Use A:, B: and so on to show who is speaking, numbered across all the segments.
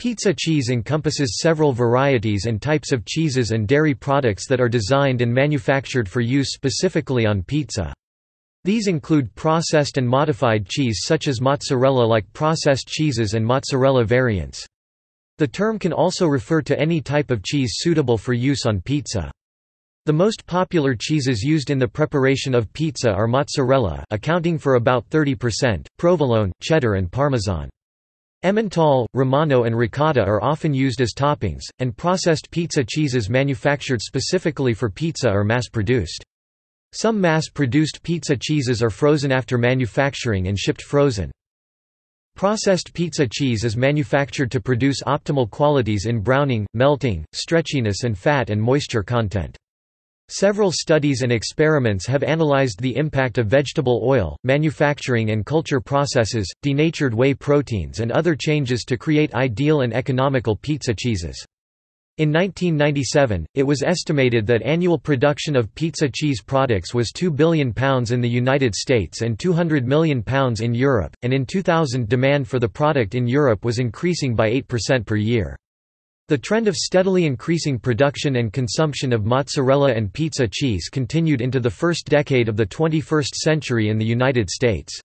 A: Pizza cheese encompasses several varieties and types of cheeses and dairy products that are designed and manufactured for use specifically on pizza. These include processed and modified cheese such as mozzarella-like processed cheeses and mozzarella variants. The term can also refer to any type of cheese suitable for use on pizza. The most popular cheeses used in the preparation of pizza are mozzarella accounting for about 30%, provolone, cheddar and parmesan. Emmental, Romano and ricotta are often used as toppings, and processed pizza cheeses manufactured specifically for pizza are mass-produced. Some mass-produced pizza cheeses are frozen after manufacturing and shipped frozen. Processed pizza cheese is manufactured to produce optimal qualities in browning, melting, stretchiness and fat and moisture content. Several studies and experiments have analyzed the impact of vegetable oil, manufacturing and culture processes, denatured whey proteins and other changes to create ideal and economical pizza cheeses. In 1997, it was estimated that annual production of pizza cheese products was £2 billion in the United States and £200 million in Europe, and in 2000 demand for the product in Europe was increasing by 8% per year. The trend of steadily increasing production and consumption of mozzarella and pizza cheese continued into the first decade of the 21st century in the United States.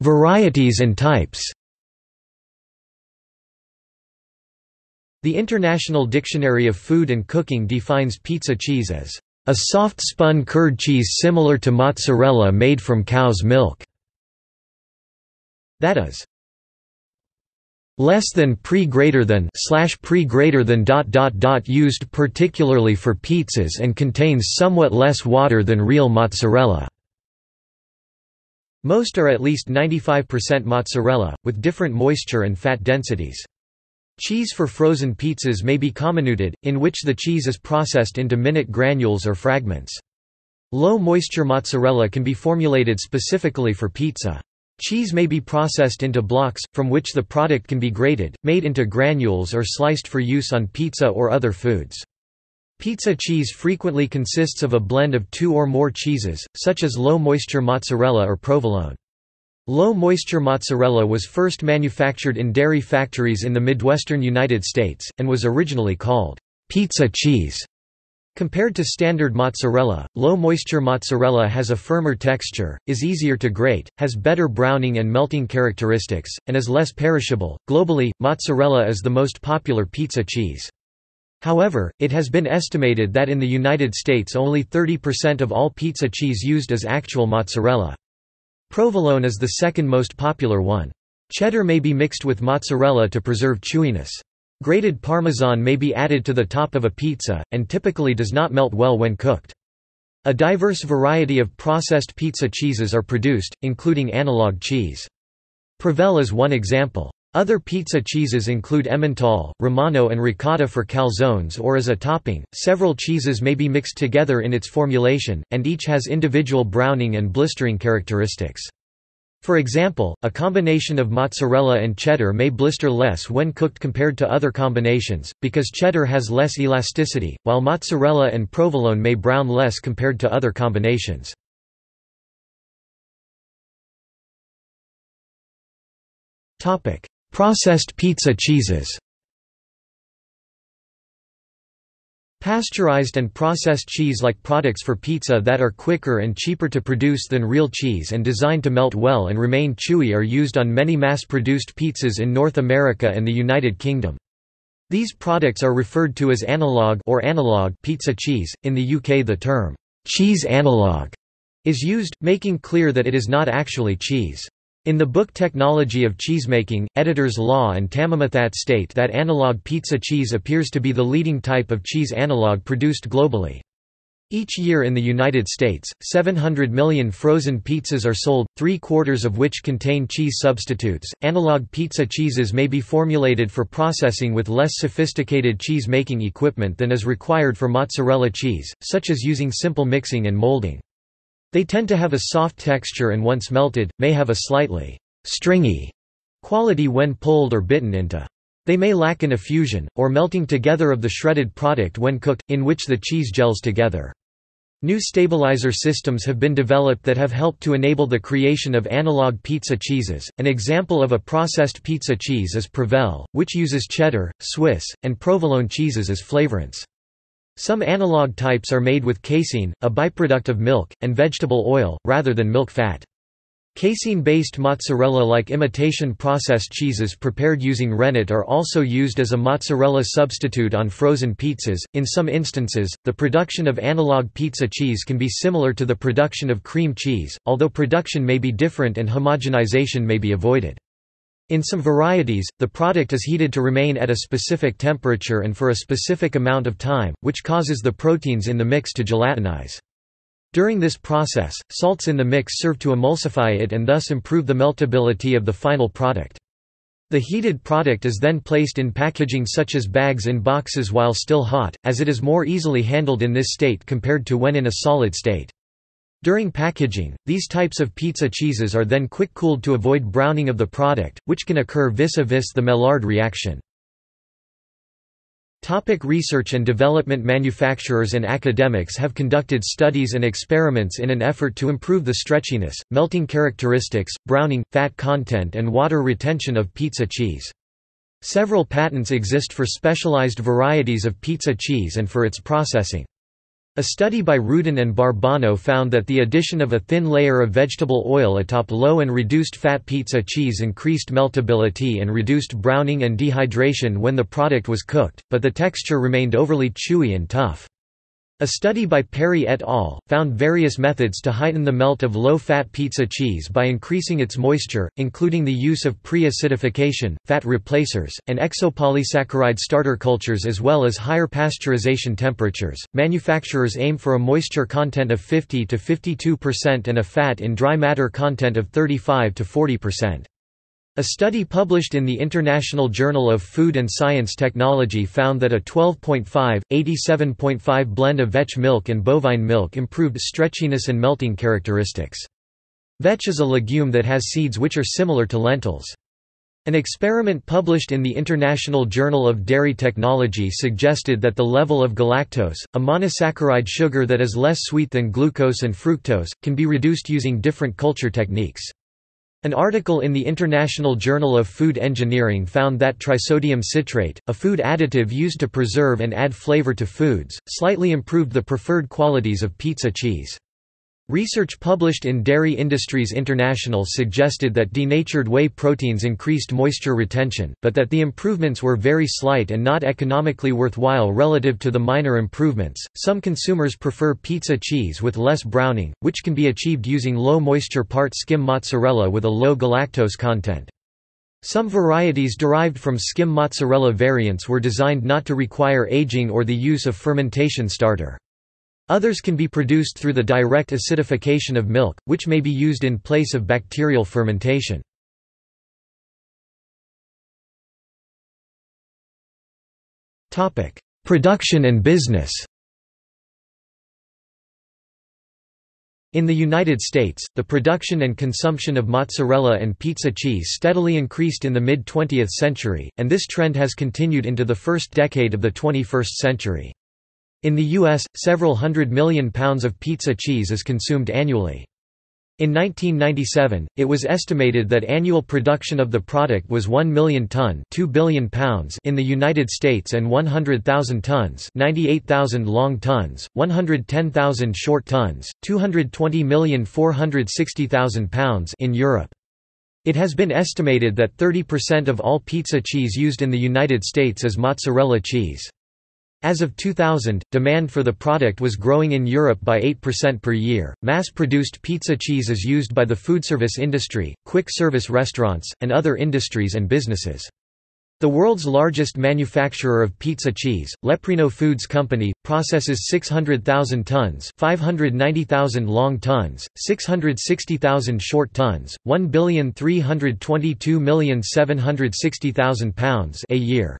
A: Varieties and types The International Dictionary of Food and Cooking defines pizza cheese as a soft spun curd cheese similar to mozzarella made from cow's milk. That is less than pre greater than slash pre greater than dot dot dot used particularly for pizzas and contains somewhat less water than real mozzarella. Most are at least 95% mozzarella, with different moisture and fat densities. Cheese for frozen pizzas may be comminuted, in which the cheese is processed into minute granules or fragments. Low moisture mozzarella can be formulated specifically for pizza. Cheese may be processed into blocks, from which the product can be grated, made into granules or sliced for use on pizza or other foods. Pizza cheese frequently consists of a blend of two or more cheeses, such as low-moisture mozzarella or provolone. Low-moisture mozzarella was first manufactured in dairy factories in the Midwestern United States, and was originally called pizza cheese. Compared to standard mozzarella, low-moisture mozzarella has a firmer texture, is easier to grate, has better browning and melting characteristics, and is less perishable. Globally, mozzarella is the most popular pizza cheese. However, it has been estimated that in the United States only 30% of all pizza cheese used is actual mozzarella. Provolone is the second most popular one. Cheddar may be mixed with mozzarella to preserve chewiness. Grated Parmesan may be added to the top of a pizza, and typically does not melt well when cooked. A diverse variety of processed pizza cheeses are produced, including analog cheese. Provel is one example. Other pizza cheeses include Emmental, Romano and ricotta for calzones or as a topping. Several cheeses may be mixed together in its formulation, and each has individual browning and blistering characteristics. For example, a combination of mozzarella and cheddar may blister less when cooked compared to other combinations, because cheddar has less elasticity, while mozzarella and provolone may brown less compared to other combinations. Processed pizza cheeses Pasteurized and processed cheese-like products for pizza that are quicker and cheaper to produce than real cheese and designed to melt well and remain chewy are used on many mass-produced pizzas in North America and the United Kingdom. These products are referred to as analog or analog pizza cheese. In the UK the term cheese analog is used, making clear that it is not actually cheese. In the book Technology of Cheesemaking, editors Law and Tamime state that analog pizza cheese appears to be the leading type of cheese analog produced globally. Each year in the United States, 700 million frozen pizzas are sold, three quarters of which contain cheese substitutes. Analog pizza cheeses may be formulated for processing with less sophisticated cheese making equipment than is required for mozzarella cheese, such as using simple mixing and molding. They tend to have a soft texture and once melted, may have a slightly stringy quality when pulled or bitten into. They may lack an effusion, or melting together of the shredded product when cooked, in which the cheese gels together. New stabilizer systems have been developed that have helped to enable the creation of analog pizza cheeses. An example of a processed pizza cheese is Provel, which uses cheddar, Swiss, and provolone cheeses as flavorants. Some analog types are made with casein, a byproduct of milk, and vegetable oil, rather than milk fat. Casein-based mozzarella-like imitation processed cheeses prepared using rennet are also used as a mozzarella substitute on frozen pizzas. In some instances, the production of analog pizza cheese can be similar to the production of cream cheese, although production may be different and homogenization may be avoided. In some varieties, the product is heated to remain at a specific temperature and for a specific amount of time, which causes the proteins in the mix to gelatinize. During this process, salts in the mix serve to emulsify it and thus improve the meltability of the final product. The heated product is then placed in packaging such as bags in boxes while still hot, as it is more easily handled in this state compared to when in a solid state. During packaging, these types of pizza cheeses are then quick-cooled to avoid browning of the product, which can occur vis-a-vis -vis the Maillard reaction. Topic research and development Manufacturers and academics have conducted studies and experiments in an effort to improve the stretchiness, melting characteristics, browning, fat content and water retention of pizza cheese. Several patents exist for specialized varieties of pizza cheese and for its processing. A study by Rudan and Barbano found that the addition of a thin layer of vegetable oil atop low and reduced fat pizza cheese increased meltability and reduced browning and dehydration when the product was cooked, but the texture remained overly chewy and tough. A study by Perry et al. found various methods to heighten the melt of low-fat pizza cheese by increasing its moisture, including the use of pre-acidification, fat replacers, and exopolysaccharide starter cultures as well as higher pasteurization temperatures. Manufacturers aim for a moisture content of 50 to 52% and a fat in dry matter content of 35 to 40%. A study published in the International Journal of Food and Science Technology found that a 12.5, 87.5 blend of vetch milk and bovine milk improved stretchiness and melting characteristics. Vetch is a legume that has seeds which are similar to lentils. An experiment published in the International Journal of Dairy Technology suggested that the level of galactose, a monosaccharide sugar that is less sweet than glucose and fructose, can be reduced using different culture techniques. An article in the International Journal of Food Engineering found that trisodium citrate, a food additive used to preserve and add flavor to foods, slightly improved the preferred qualities of pizza cheese. Research published in Dairy Industries International suggested that denatured whey proteins increased moisture retention, but that the improvements were very slight and not economically worthwhile relative to the minor improvements. Some consumers prefer pizza cheese with less browning, which can be achieved using low moisture part skim mozzarella with a low galactose content. Some varieties derived from skim mozzarella variants were designed not to require aging or the use of fermentation starter. Others can be produced through the direct acidification of milk, which may be used in place of bacterial fermentation. Production and business In the United States, the production and consumption of mozzarella and pizza cheese steadily increased in the mid-20th century, and this trend has continued into the first decade of the 21st century. In the U.S., several hundred million pounds of pizza cheese is consumed annually. In 1997, it was estimated that annual production of the product was 1 million ton 2 billion pounds in the United States and 100,000 tons 98,000 long tons, 110,000 short tons, 220,460,000 pounds in Europe. It has been estimated that 30% of all pizza cheese used in the United States is mozzarella cheese. As of 2000, demand for the product was growing in Europe by 8% per year. Mass produced pizza cheese is used by the foodservice industry, quick service restaurants, and other industries and businesses. The world's largest manufacturer of pizza cheese, Leprino Foods Company, processes 600,000 tons 590,000 long tons, 660,000 short tons, 1,322,760,000 pounds a year.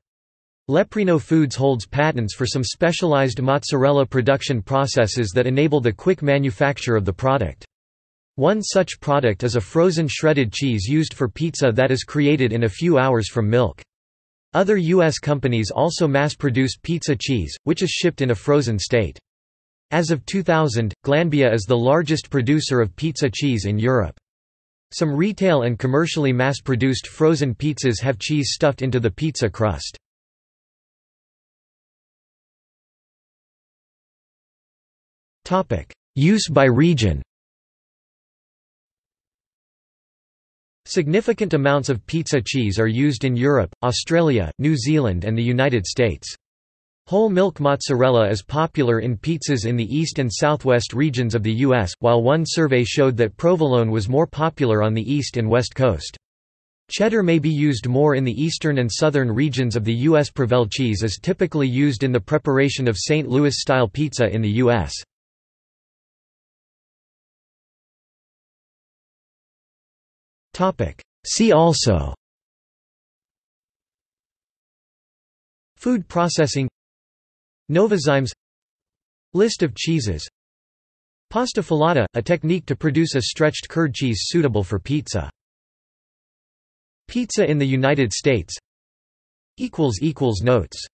A: Leprino Foods holds patents for some specialized mozzarella production processes that enable the quick manufacture of the product. One such product is a frozen shredded cheese used for pizza that is created in a few hours from milk. Other U.S. companies also mass-produce pizza cheese, which is shipped in a frozen state. As of 2000, Glanbia is the largest producer of pizza cheese in Europe. Some retail and commercially mass-produced frozen pizzas have cheese stuffed into the pizza crust. Use by region Significant amounts of pizza cheese are used in Europe, Australia, New Zealand and the United States. Whole milk mozzarella is popular in pizzas in the east and southwest regions of the U.S., while one survey showed that provolone was more popular on the east and west coast. Cheddar may be used more in the eastern and southern regions of the U.S. Provel cheese is typically used in the preparation of St. Louis-style pizza in the U.S. See also. Food processing. Novozymes. List of cheeses. Pasta filata, a technique to produce a stretched curd cheese suitable for pizza. Pizza in the United States. Notes